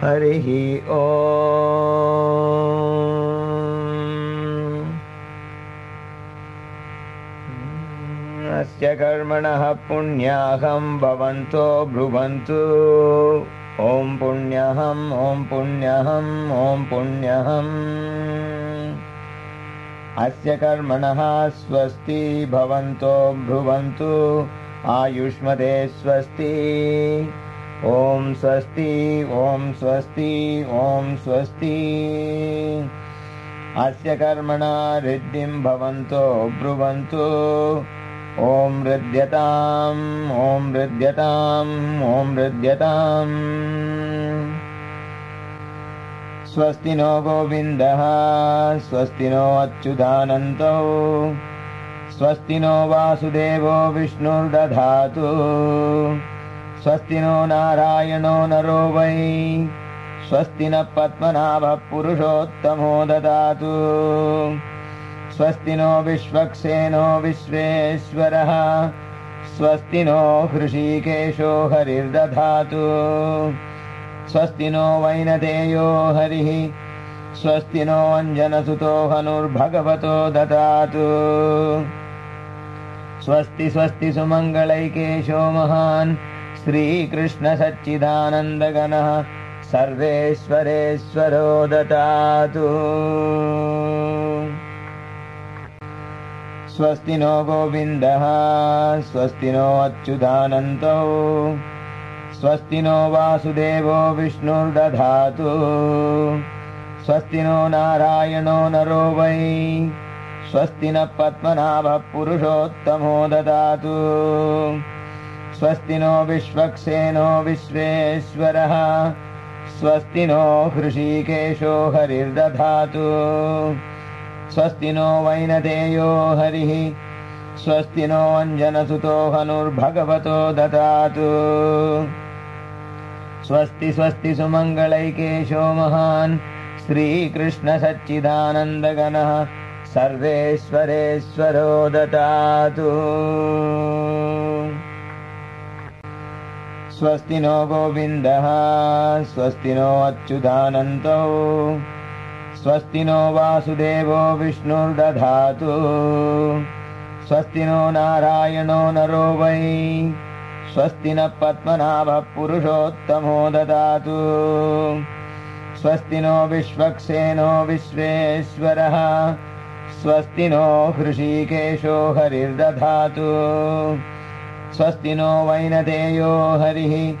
हरिः ओ अस्य कर्मणः पुण्याहं भवन्तो ब्रुवन्तु। ॐ पुण्यहम् ॐ पुण्यहम् ॐ पुण्यहम् अस्य कर्मणः स्वस्ति भवन्तो ब्रुवन्तु। आयुष्मते स्वस्ति ॐ स्वस्ति ॐ स्वस्ति ॐ स्वस्ति। अस्य कर्मणा रिद्धिं भवन्तो ब्रुवन्तु। ॐ हृद्यताम् ॐ हृद्यताम् ॐ हृद्यताम्। स्वस्ति नो गोविन्दः स्वस्ति नो अच्युतानन्तौ स्वस्ति नो वासुदेवो विष्णुर्दधातु स्वस्ति नो नारायणो नरो वै। स्वस्ति न पद्मनाभः पुरुषोत्तमो ददातु। स्वस्ति नो विश्वक्सेनो विश्वेश्वरः। स्वस्ति नो हृषीकेशो हरिर्दधातु। स्वस्ति नो वैनदेयो हरिः। स्वस्ति नो अञ्जनसुतो हनुर्भगवतो ददातु। स्वस्ति स्वस्ति सुमङ्गलैकेशो महान् श्रीकृष्णसच्चिदानन्दगणः सर्वेश्वरेश्वरो ददातु स्वस्ति नो गोविन्दः स्वस्ति नो अच्युतानन्तौ स्वस्ति नो वासुदेवो विष्णुर्दधातु स्वस्ति नो नारायणो नरो वै स्वस्ति न पद्मनाभः पुरुषोत्तमो ददातु स्वस्ति नो विश्वक्सेनो विश्वेश्वरः। स्वस्ति नो हृषीकेशो हरिर्दधातु। स्वस्ति नो वैनदेयो हरिः। स्वस्ति नो अञ्जनसुतो हनुर्भगवतो ददातु। स्वस्ति स्वस्ति सुमङ्गलैकेशो महान्। श्रीकृष्णसच्चिदानन्दगणः सर्वेश्वरेश्वरो ददातु स्वस्ति नो गोविन्दः स्वस्ति नो अच्युतानन्तौ स्वस्ति नो वासुदेवो विष्णुर्दधातु। स्वस्ति नो नारायणो नरो वै। स्वस्ति न पद्मनाभः पुरुषोत्तमो ददातु। स्वस्ति नो विश्वक्सेनो विश्वेश्वरः। स्वस्ति नो हृषीकेशो हरिर्दधातु स्वस्ति नो वैनदेयो हरिः।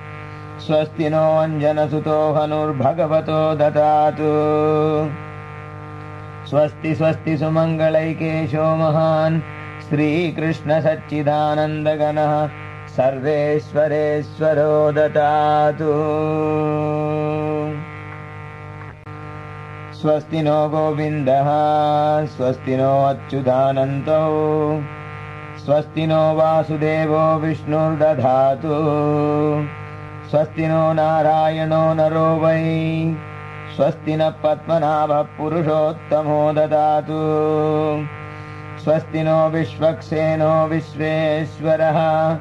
स्वस्ति नो अञ्जनसुतो हनुर्भगवतो ददातु। स्वस्ति स्वस्ति सुमङ्गलैकेशो महान्। श्रीकृष्णसच्चिदानन्दगणः सर्वेश्वरेश्वरो ददातु। स्वस्ति नो गोविन्दः। स्वस्ति नो अच्युतानन्तौ स्वस्ति नो वासुदेवो विष्णुर्दधातु। स्वस्ति नो नारायणो नरो वै। स्वस्ति न पद्मनाभः पुरुषोत्तमो ददातु। स्वस्ति नो विश्वक्सेनो विश्वेश्वरः।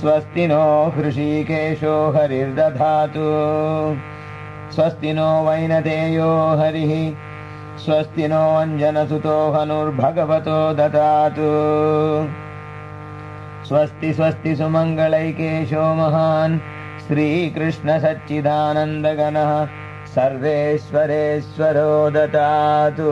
स्वस्ति नो हृषीकेशो हरिर्दधातु। स्वस्ति नो वैनदेयो हरिः। स्वस्ति नो अञ्जनसुतो हनुर्भगवतो ददातु स्वस्ति स्वस्ति सुमङ्गलैकेशो महान्। श्रीकृष्णसच्चिदानन्दगणः सर्वेश्वरेश्वरो ददातु